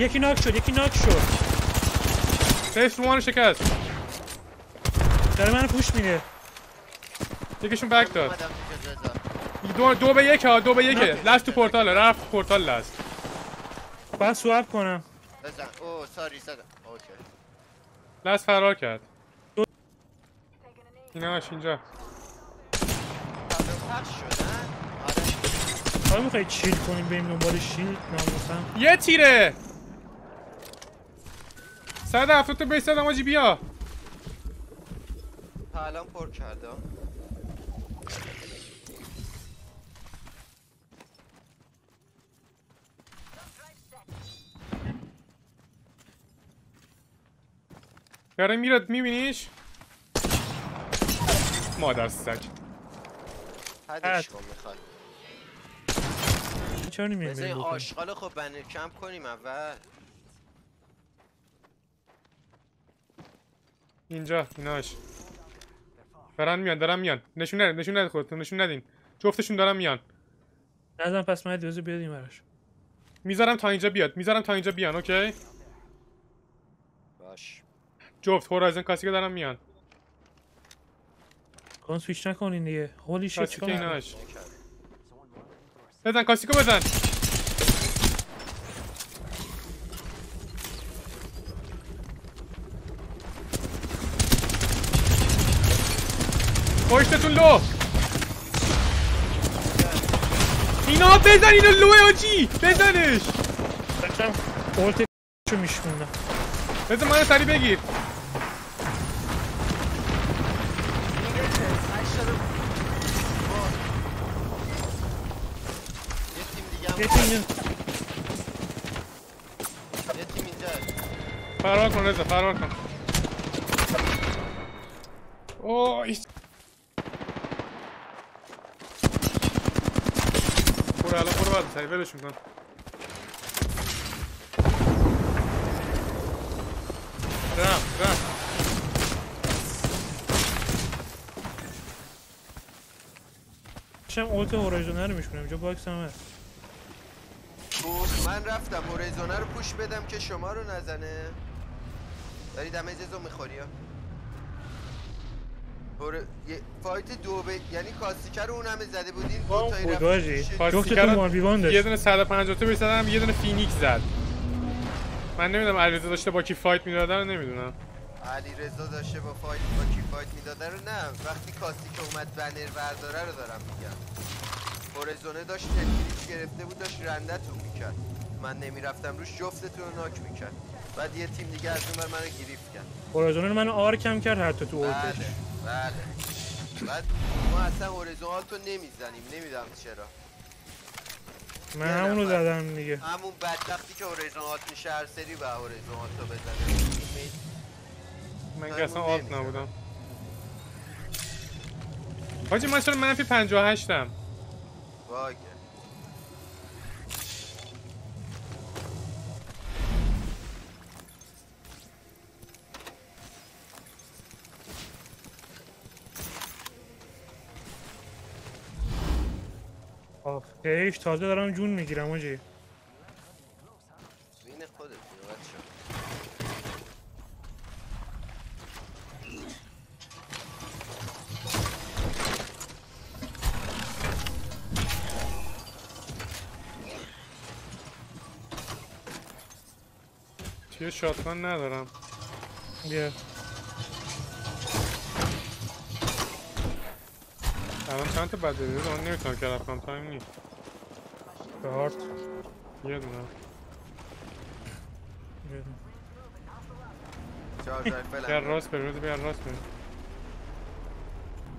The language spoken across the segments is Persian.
یکی knock شد یکی knock شد. safe رو شکست. داره من push میده یکیشون back داد. دو, دو به یک ها دو به یکه last تو پورتاله رفت portal last باید swap کنم. بزن اوه sorry زدم okay. last فرار کرد. ایناش اینجا. آره. آیا میخوایی چیل کنیم بریم دنبال شیل ناموسم یه تیره! صد هفتاد تا بیست دادم آجی بیا. تا الان پر کردم. داره میراد میبینیش؟ مادر سگ. حدش کن می‌خواد. چرا این بکنیم آشغال خب بنر کم کنیم اول. اینجا ایناش. دارن میان دارن میان. نشون ندید نشون ندید خودتون نشون ندین. جفتشون دارن میان. نظرم پس من دوزو بیادیم براش. می‌ذارم تا اینجا بیاد می‌ذارم تا اینجا بیان اوکی؟ باش. جفت هورایزن کاسیکا دارن میان. کن سویچ نکنین دیگه. هولی کاسیکا چیکار. بزن کاسیکو بزن. پشتتون لو اینا بزن اینو لوه آجی بزنش داشتم اولت چو میشمونم بزن منو سری بگیر یه تیم دیگه هم یه تیم یه تیم اینجا فرار کن رضا فرار کن اوه ایش. برو الان برو بعد سری ولشون کن رفت رفت. داشتم اولت هورایزونه رو میشمونم اینجا باکس هم هست من رفتم. هوریزونه رو پوش بدم که شما رو نزنه. داری دمه زیزو می‌خوری ها فایت دو به یعنی کاستیکر رو اون همه زده بودین دو تایی رفت. جفتتون رو- وان وان داشت. یه دونه 150 تا بزدم یه دونه فینیکس زد. من نمی‌دونم علیرضا داشته با کی فایت می‌دادن رو نمی‌دونم. علی رضا داشته با فایت با کی فایت می‌داده رو نه. وقتی کاستیک اومد بنر برداره رو دارم میگم. هورزونه داشت تلفیریش گرفته بود داشت رندتون می‌کرد. من نمی‌رفتم روش جفتتون رو ناک می‌کرد. بعد یه تیم دیگه از اون بر منو گریفت کرد. هورایزونه رو منو آر کم کرد حتی تو اولتش بله. بعد ما اصلا هورزونال رو نمی‌زنیم. نمی‌دونم چرا. من همونو. زدم دیگه. همون بدبختی که هورزونال میشه هر سری به هورزونال رو بزنه. من که اصلا آلت نبودم. حاجی من چرا منفی 58 م آخیش تازه دارم جون می‌گیرم آجی. خودت توی شاتگان ندارم. بیا. الان چند تا bat دارید من نمی‌تونم که رفتم time نیست. چهار یه دونه. چهار rifle بیا هم راست بریم بیا راست بریم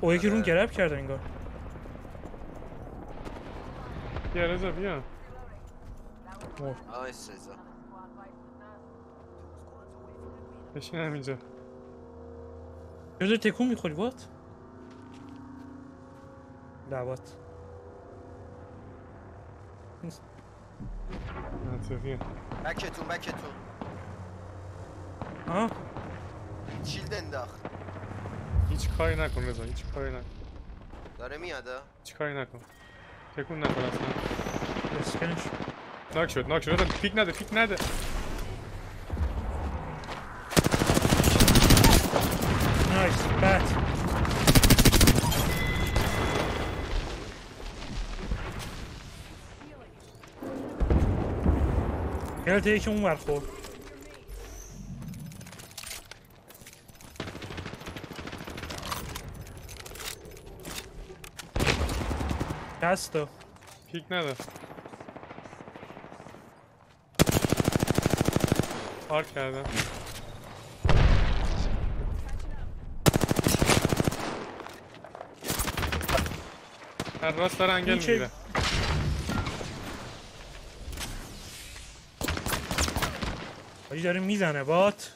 او یکی رون grab کرده انگار. بیا رضا بیا. مرد. nice رضا. بشین همینجا. داری تکون می‌خوری؟ وات دعوات Trafiğe. Meketu meketu. Ha? Çilden dah. Hiç kaynak mı Reza? Hiç kaynak. Daremi ya da. Hiç kaynak mı? Tekun ne kadar Yes, finish. Knock shot, knock shot. Adam pik nerede? Pik nerede? Nice, bad. هلت یکی اون ور خورد دستا پیک نده پارک کردم در راست داره انگل می‌گیره حاجی داره می‌زنه بات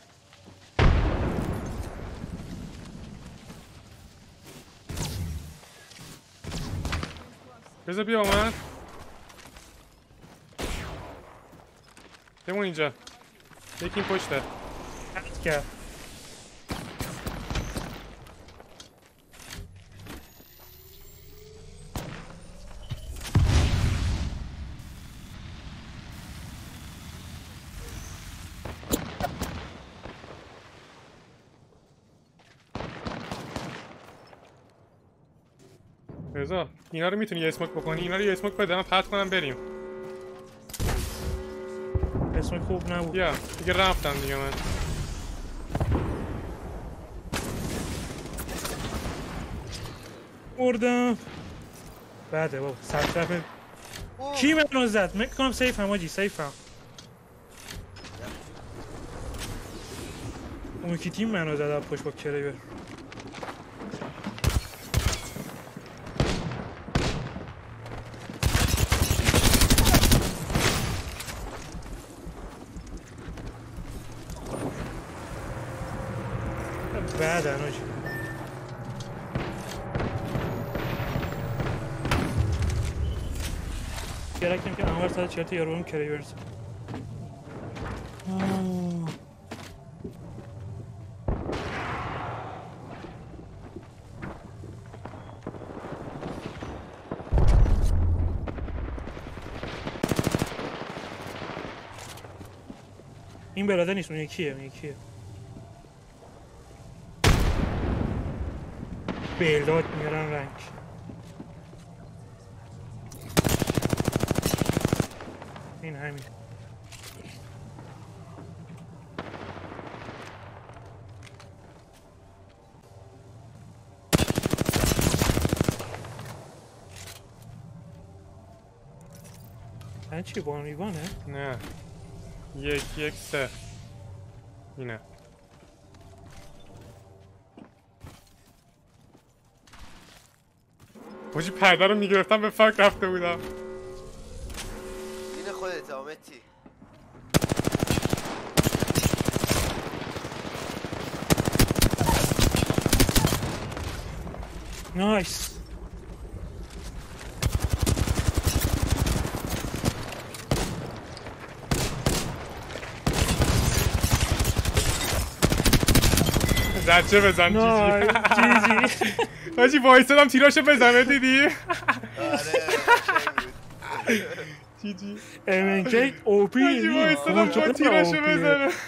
بذار بیا با من بمون اینجا. یکی این پشته کرد. رضا اینا رو می‌تونی یه اسموک بکنی؟ اینا رو یه اسموک بده من پرت کنم بریم. اسم خوب نبود. بیا دیگه رفتم دیگه من. مردم بعده بابا سرطرف. کی منو زد؟ من کنم سیف هم آجی سیف هم اون یکی تیم منو زد پشت با کریبر بعدن آجی گرکتیم که انور 140 یارو اون کریبر زد آه. این برادر نیست اون یکیه اون یکیه بلداد میارن رنگ این همین. چی با ایوانه؟ نه. یک یک سه. اینه. باشی پرده رو می‌گرفتم به فک رفته بودم. این خودت آمتی نایس. زجه بزن جیجی جیجی باشی وایستادم تیراشو بزنه دیدی؟ آره. جیجی MNK اوپی باشی وایستادم با تیراشو بزنه.